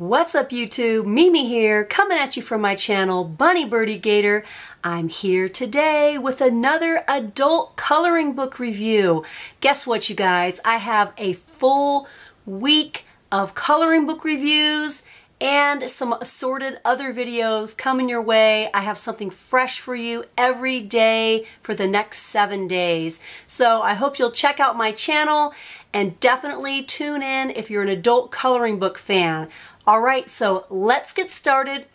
What's up YouTube? Mimi here, coming at you from my channel, Bunny Birdy Gator. I'm here today with another adult coloring book review. Guess what you guys? I have a full week of coloring book reviews and some assorted other videos coming your way. I have something fresh for you every day for the next seven days. So I hope you'll check out my channel and definitely tune in if you're an adult coloring book fan. All right, so let's get started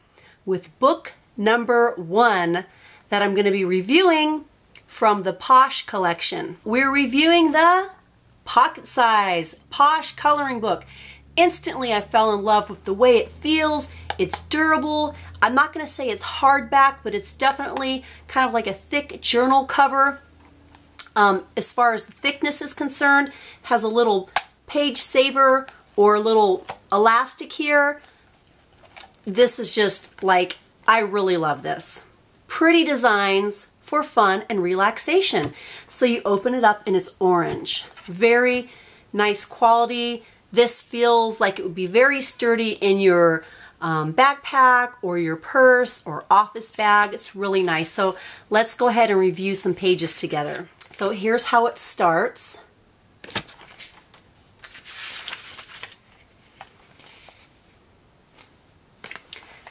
with book number one that I'm going to be reviewing from the Posh collection. We're reviewing the pocket size Posh coloring book. Instantly, I fell in love with the way it feels. It's durable. I'm not going to say it's hardback, but it's definitely kind of like a thick journal cover. Um, as far as the thickness is concerned, has a little page saver or a little elastic here. This is just like, I really love this. Pretty designs for fun and relaxation. So you open it up and it's orange. Very nice quality. This feels like it would be very sturdy in your um, backpack or your purse or office bag. It's really nice. So let's go ahead and review some pages together. So here's how it starts.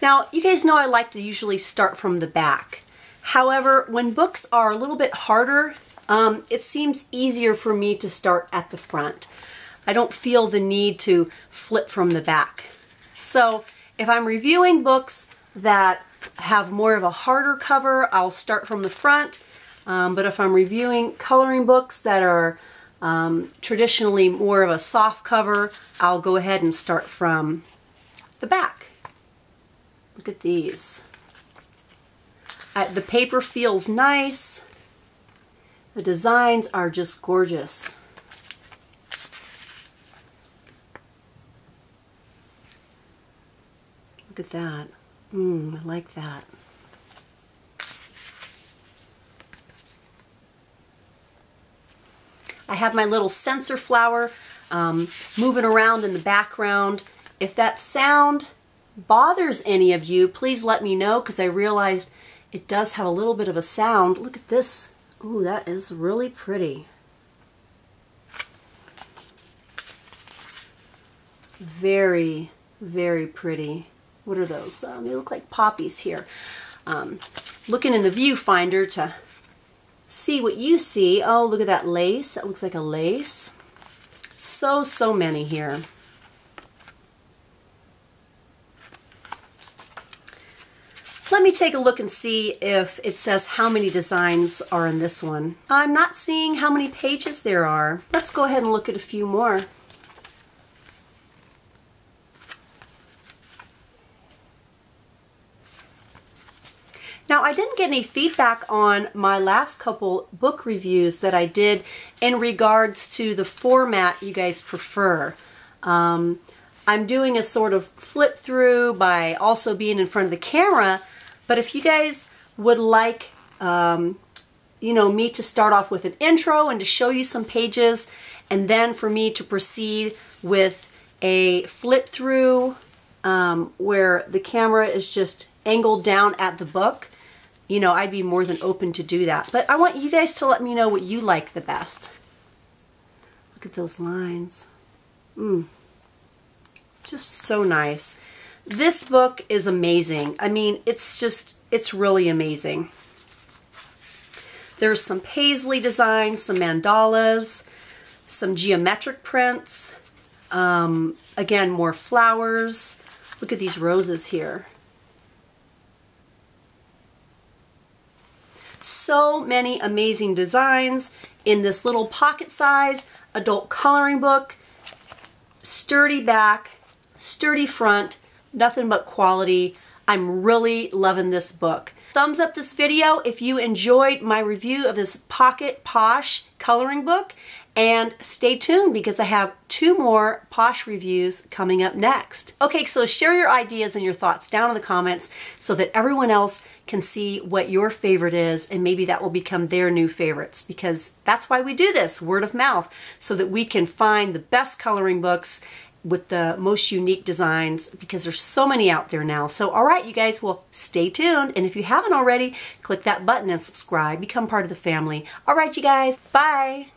Now, you guys know I like to usually start from the back. However, when books are a little bit harder, um, it seems easier for me to start at the front. I don't feel the need to flip from the back. So if I'm reviewing books that have more of a harder cover, I'll start from the front. Um, but if I'm reviewing coloring books that are um, traditionally more of a soft cover, I'll go ahead and start from the back. Look at these. Uh, the paper feels nice. The designs are just gorgeous. Look at that. Mmm, I like that. I have my little sensor flower um, moving around in the background. If that sound bothers any of you, please let me know because I realized it does have a little bit of a sound. Look at this. Ooh, that is really pretty. Very, very pretty. What are those? Um, they look like poppies here. Um, looking in the viewfinder to see what you see. Oh, look at that lace. That looks like a lace. So, so many here. Let me take a look and see if it says how many designs are in this one. I'm not seeing how many pages there are. Let's go ahead and look at a few more. Now, I didn't get any feedback on my last couple book reviews that I did in regards to the format you guys prefer. Um, I'm doing a sort of flip through by also being in front of the camera, but if you guys would like, um, you know, me to start off with an intro and to show you some pages, and then for me to proceed with a flip through um, where the camera is just angled down at the book, you know, I'd be more than open to do that. But I want you guys to let me know what you like the best. Look at those lines. Mmm. Just so nice. This book is amazing. I mean, it's just, it's really amazing. There's some paisley designs, some mandalas, some geometric prints. Um, again, more flowers. Look at these roses here. So many amazing designs in this little pocket size adult coloring book. Sturdy back, sturdy front, nothing but quality. I'm really loving this book. Thumbs up this video if you enjoyed my review of this Pocket Posh coloring book and stay tuned because I have two more Posh reviews coming up next. Okay, so share your ideas and your thoughts down in the comments so that everyone else can see what your favorite is and maybe that will become their new favorites because that's why we do this, word of mouth, so that we can find the best coloring books with the most unique designs because there's so many out there now. So, all right, you guys, well, stay tuned. And if you haven't already, click that button and subscribe. Become part of the family. All right, you guys, bye.